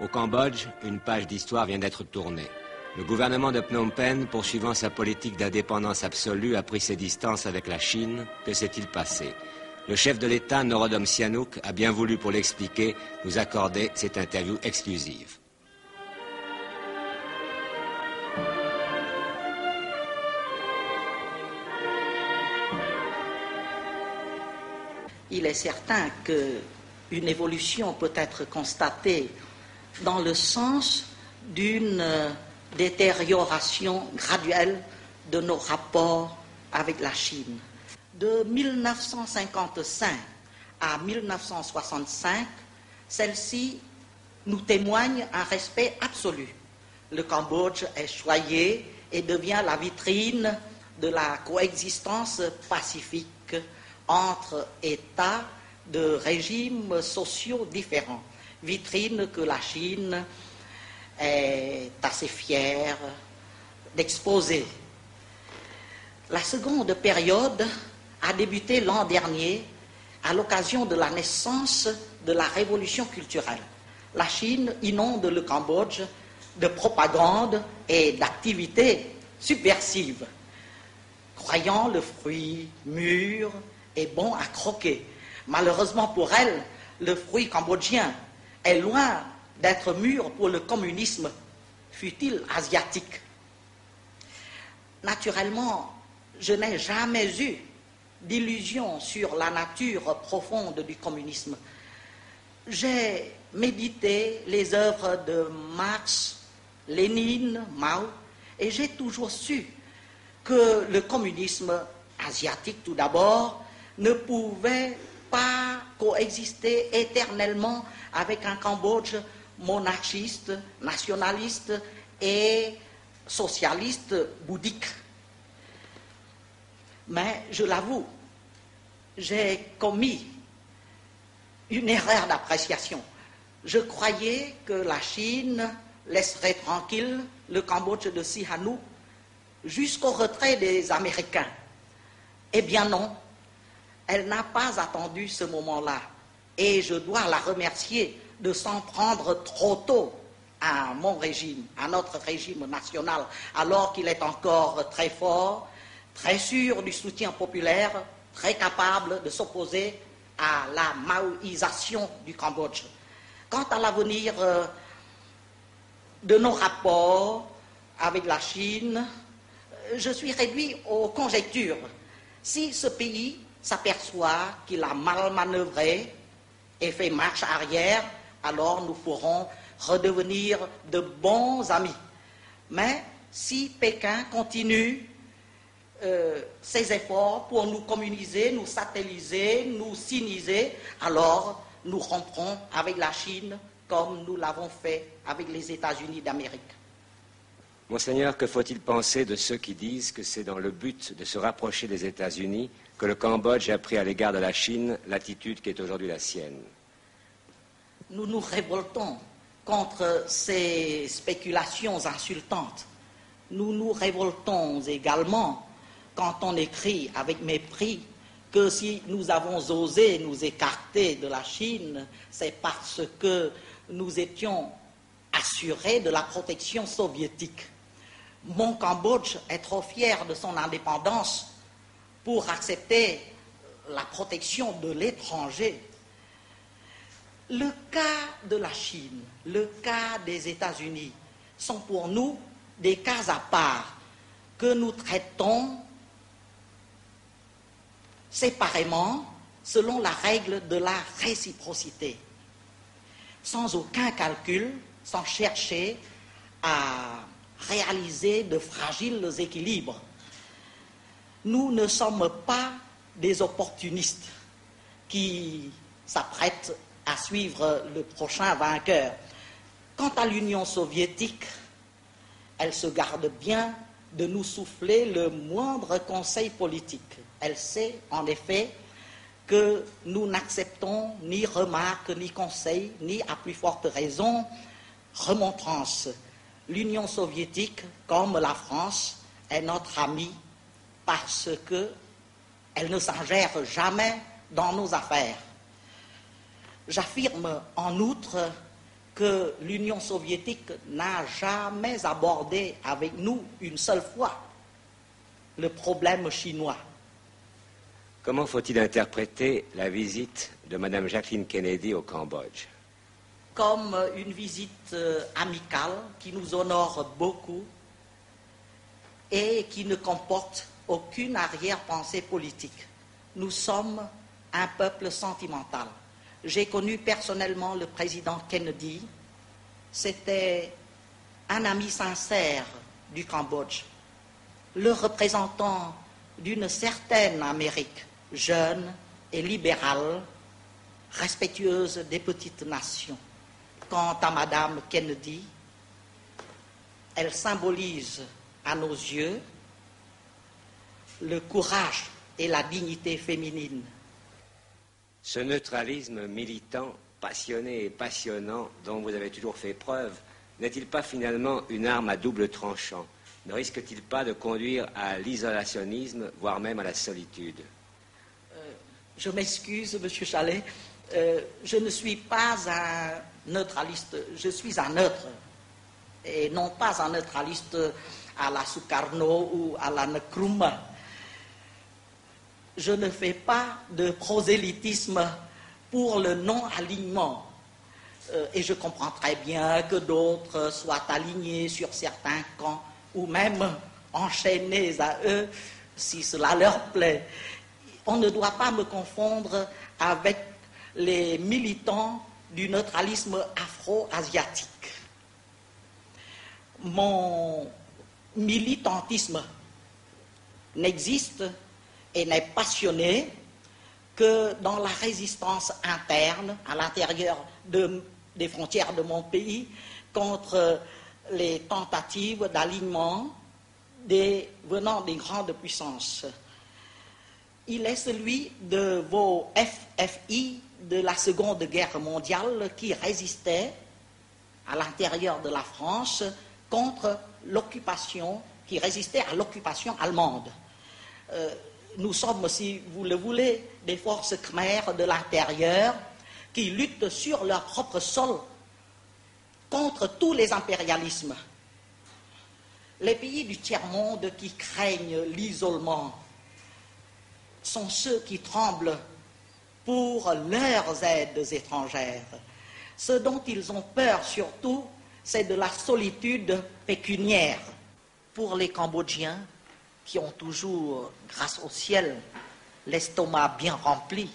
Au Cambodge, une page d'histoire vient d'être tournée. Le gouvernement de Phnom Penh, poursuivant sa politique d'indépendance absolue, a pris ses distances avec la Chine. Que s'est-il passé? Le chef de l'État, Norodom Sihanouk, a bien voulu, pour l'expliquer, nous accorder cette interview exclusive. Il est certain qu'une évolution peut être constatée dans le sens d'une détérioration graduelle de nos rapports avec la Chine. De 1955 à 1965, celle-ci nous témoigne un respect absolu. Le Cambodge est choyé et devient la vitrine de la coexistence pacifique entre États de régimes sociaux différents. Vitrine que la Chine est assez fière d'exposer. La seconde période a débuté l'an dernier à l'occasion de la naissance de la révolution culturelle. La Chine inonde le Cambodge de propagande et d'activités subversives, croyant le fruit mûr et bon à croquer. Malheureusement pour elle, le fruit cambodgien est loin d'être mûr pour le communisme, fut-il asiatique. Naturellement, je n'ai jamais eu d'illusion sur la nature profonde du communisme. J'ai médité les œuvres de Marx, Lénine, Mao, et j'ai toujours su que le communisme asiatique, tout d'abord, ne pouvait pas coexister éternellement avec un Cambodge monarchiste, nationaliste et socialiste bouddhique. Mais je l'avoue, j'ai commis une erreur d'appréciation. Je croyais que la Chine laisserait tranquille le Cambodge de Sihanouk jusqu'au retrait des Américains. Eh bien non, elle n'a pas attendu ce moment-là. Et je dois la remercier de s'en prendre trop tôt à mon régime, à notre régime national, alors qu'il est encore très fort, très sûr du soutien populaire, très capable de s'opposer à la maoïsation du Cambodge. Quant à l'avenir euh, de nos rapports avec la Chine, je suis réduit aux conjectures. Si ce pays s'aperçoit qu'il a mal manœuvré et fait marche arrière, alors nous pourrons redevenir de bons amis. Mais si Pékin continue euh, ses efforts pour nous communiser, nous satelliser, nous siniser, alors nous romprons avec la Chine comme nous l'avons fait avec les États-Unis d'Amérique. Monseigneur, que faut-il penser de ceux qui disent que c'est dans le but de se rapprocher des États-Unis que le Cambodge a pris à l'égard de la Chine l'attitude qui est aujourd'hui la sienne? Nous nous révoltons contre ces spéculations insultantes. Nous nous révoltons également quand on écrit avec mépris que si nous avons osé nous écarter de la Chine, c'est parce que nous étions assurés de la protection soviétique. Mon Cambodge est trop fier de son indépendance pour accepter la protection de l'étranger. Le cas de la Chine, le cas des États-Unis sont pour nous des cas à part que nous traitons séparément selon la règle de la réciprocité, sans aucun calcul, sans chercher à réaliser de fragiles équilibres nous ne sommes pas des opportunistes qui s'apprêtent à suivre le prochain vainqueur. Quant à l'Union soviétique, elle se garde bien de nous souffler le moindre conseil politique. Elle sait en effet que nous n'acceptons ni remarques, ni conseils, ni à plus forte raison remontrances. L'Union soviétique, comme la France, est notre amie parce qu'elle ne s'ingère jamais dans nos affaires. J'affirme en outre que l'Union soviétique n'a jamais abordé avec nous une seule fois le problème chinois. Comment faut-il interpréter la visite de Mme Jacqueline Kennedy au Cambodge? Comme une visite euh, amicale qui nous honore beaucoup et qui ne comporte aucune arrière-pensée politique. Nous sommes un peuple sentimental. J'ai connu personnellement le président Kennedy. C'était un ami sincère du Cambodge, le représentant d'une certaine Amérique jeune et libérale, respectueuse des petites nations. Quant à Madame Kennedy, elle symbolise à nos yeux le courage et la dignité féminine. Ce neutralisme militant, passionné et passionnant dont vous avez toujours fait preuve, n'est-il pas finalement une arme à double tranchant? Ne risque-t-il pas de conduire à l'isolationnisme, voire même à la solitude? Euh, Je m'excuse, Monsieur Chalet, euh, je ne suis pas un neutraliste, je suis un neutre, et non pas un neutraliste à la Sukarno ou à la Nkrumah je ne fais pas de prosélytisme pour le non-alignement. Euh, et je comprends très bien que d'autres soient alignés sur certains camps ou même enchaînés à eux si cela leur plaît. On ne doit pas me confondre avec les militants du neutralisme afro-asiatique. Mon militantisme n'existe et n'est passionné que dans la résistance interne, à l'intérieur des frontières de mon pays, contre les tentatives d'alignement venant des grandes puissances. Il est celui de vos FFI de la Seconde Guerre mondiale qui résistaient à l'intérieur de la France contre l'occupation, qui résistait à l'occupation allemande. Euh, nous sommes, si vous le voulez, des forces khmères de l'intérieur qui luttent sur leur propre sol contre tous les impérialismes. Les pays du tiers-monde qui craignent l'isolement sont ceux qui tremblent pour leurs aides étrangères. Ce dont ils ont peur surtout, c'est de la solitude pécuniaire. Pour les Cambodgiens, qui ont toujours, grâce au ciel, l'estomac bien rempli.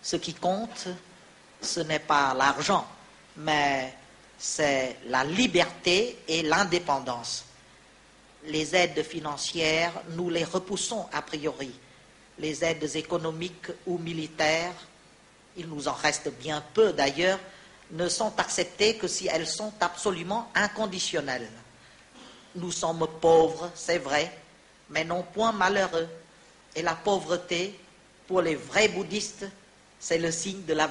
Ce qui compte, ce n'est pas l'argent, mais c'est la liberté et l'indépendance. Les aides financières, nous les repoussons a priori. Les aides économiques ou militaires, il nous en reste bien peu d'ailleurs, ne sont acceptées que si elles sont absolument inconditionnelles. Nous sommes pauvres, c'est vrai, mais non point malheureux. Et la pauvreté, pour les vrais bouddhistes, c'est le signe de la